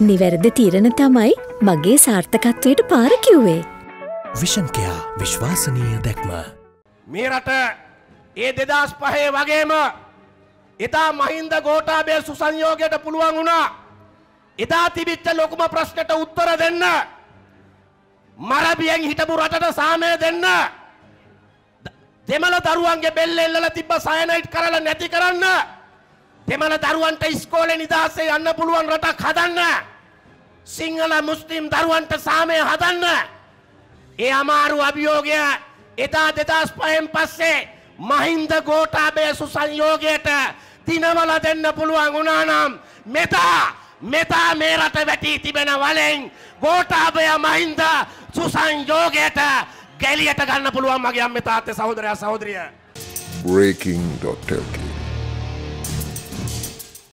නිවැරදි තීරණ තමයි මගේ සාර්ථකත්වයට පාරකිව්වේ. විෂන්කයා විශ්වාසනීය දැක්ම. මේ රට ඒ දෙදස් පහේ වගේම එදා මහින්ද ගෝටාබේ සුසංයෝගයට පුළුවන් වුණා. එදා තිබිච්ච ලොකුම ප්‍රශ්නට උත්තර දෙන්න. මරබියෙන් හිටපු රටට සාමය දෙන්න. දෙමළ දරුවන්ගේ බෙල්ල එල්ලලා තිබ්බ සයනයිට් කරලා නැති කරන්න. දෙමළ දරුවන්ට ඉස්කෝලේ නිදහසේ යන්න පුළුවන් රටක් හදන්න. සිංහල මුස්ලිම් දරුවන්ට සාමය හදන්න. ඒ අමාරු අභියෝගය එදා දෙදස් පහෙන් පස්සේ මහින්ද ගෝටාබය සුසංයෝගයට දිනවල දෙන්න පුළුවන් වුණානම් මෙතා මෙතා මේ රට වැටී තිබෙන වලෙන් ගෝටාබය මහින්ද සුසංයෝගයට ගැලියට ගන්න පුළුවන් මගේ අම්ම තාත්තේ සහෝදරයා සහෝදරිය breaking.lk